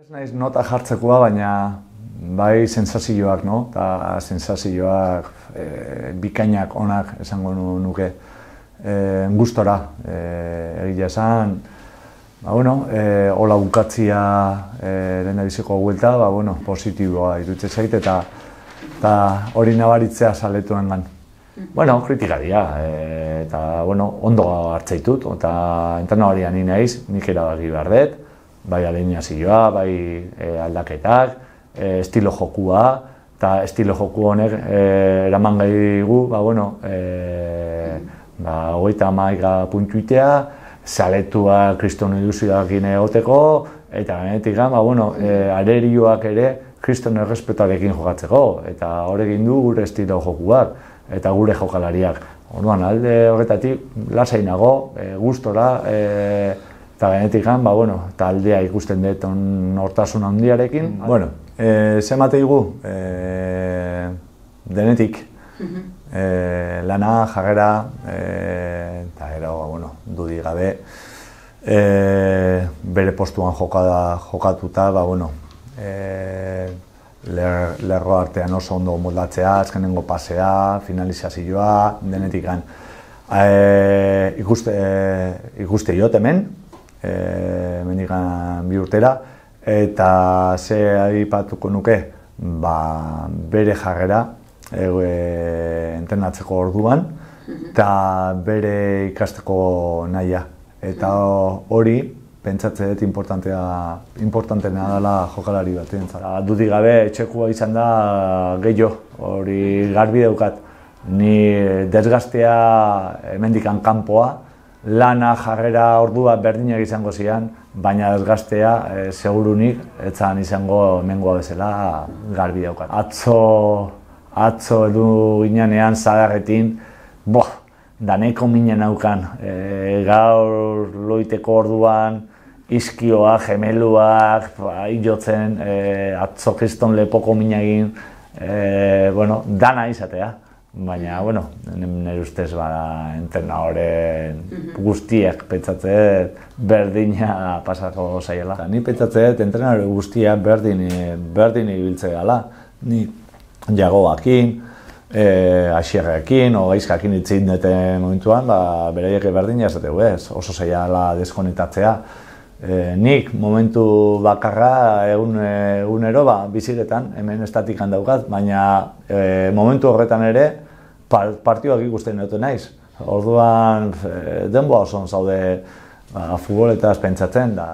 Ez naiz nota jartzekoa, baina bai sensazioak, no? Ta sensazioak e, bikainak onak esango nuke e, gustora e, egia esan. Ba, bueno, e, hola bukatzia e, lehen biziko guelta, ba, bueno, positiboa irutze zait eta eta hori nabaritzea saletuen gan. Bueno, kritika dira, e, eta bueno, ondo hartzaitut, eta entena hori ani naiz, nik erabaki behar dut, bai alineazioa, bai e, aldaketak, e, estilo jokua, eta estilo joku honek e, eraman gai gu, ba, bueno, e, ba, hogeita maiga puntuitea, zaletua kriston ilusioak egoteko, eta genetik ba, bueno, e, arerioak ere kriston errespetarekin jokatzeko, eta horrekin du gure estilo jokuak, eta gure jokalariak. Orduan, alde horretatik, lasai nago, e, gustora, e, eta genetik ba, bueno, taldea ikusten dut hortasun handiarekin. Mm. Bueno, e, ze mateigu, e, denetik, e, lana, jagera, e, eta gero, bueno, dudi gabe, e, bere postuan jokada, jokatuta, ba, bueno, e, ler, lerro artean oso ondo moldatzea, azkenengo pasea, finalizazioa, denetik gan. E, ikuste, e, ikuste jot hemen, e, mendigan bi urtera, eta ze adipatuko nuke, ba, bere jarrera, e, entrenatzeko orduan, eta bere ikasteko nahia. Eta hori, pentsatze dut importantea, importantena dela jokalari bat. Dudi gabe, etxekua izan da gehiago, hori garbi daukat. Ni desgaztea hemendikan kanpoa, lana jarrera ordua berdinak izango zian, baina desgaztea e, segurunik etzan izango mengoa bezala garbi daukat. Atzo atzo edu ginean zadarretin, boh, daneko minen aukan. E, gaur loiteko orduan, iskioa, gemeluak, ba, jotzen, e, atzo kriston lepoko minagin, e, bueno, dana izatea. Baina, bueno, nire ustez bada entena horren mhm. guztiak pentsatze berdina pasako zaiela. Ni pentsatze entrenare guztiak berdin, berdin ibiltze gala. Ni jagoakin, e, asierrekin, o gaizkakin itzin dute momentuan, ba, beraiek berdin jazateu ez, oso zeiala deskonetatzea. E, nik momentu bakarra egun, egunero ba, bizigetan, hemen estatikan daukat, baina e, momentu horretan ere partioak ikusten dute naiz. Orduan, e, denboa oso zaude ba, futboletaz pentsatzen da.